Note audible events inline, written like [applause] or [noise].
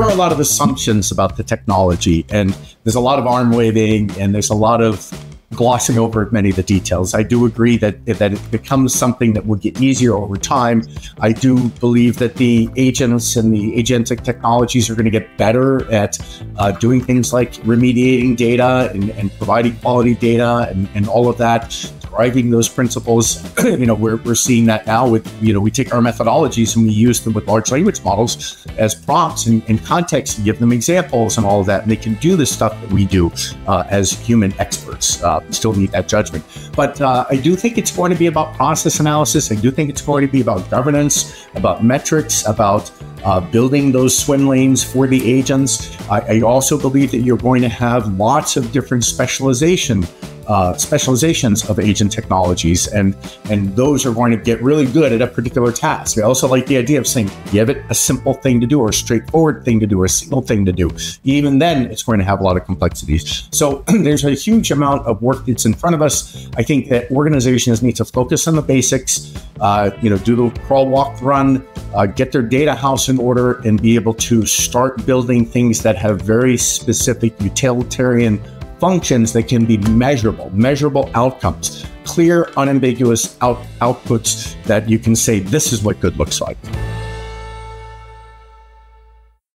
there are a lot of assumptions about the technology, and there's a lot of arm waving, and there's a lot of glossing over many of the details. I do agree that that it becomes something that will get easier over time. I do believe that the agents and the agentic technologies are going to get better at uh, doing things like remediating data and, and providing quality data and, and all of that driving those principles. [clears throat] you know, we're, we're seeing that now with, you know, we take our methodologies and we use them with large language models as prompts and, and context and give them examples and all of that. And they can do the stuff that we do uh, as human experts. Uh, still need that judgment. But uh, I do think it's going to be about process analysis. I do think it's going to be about governance, about metrics, about uh, building those swim lanes for the agents. I, I also believe that you're going to have lots of different specialization uh, specializations of agent technologies, and and those are going to get really good at a particular task. I also like the idea of saying give it a simple thing to do, or a straightforward thing to do, or a single thing to do. Even then, it's going to have a lot of complexities. So [clears throat] there's a huge amount of work that's in front of us. I think that organizations need to focus on the basics. Uh, you know, do the crawl, walk, run. Uh, get their data house in order and be able to start building things that have very specific utilitarian functions that can be measurable, measurable outcomes, clear, unambiguous out- outputs that you can say, this is what good looks like.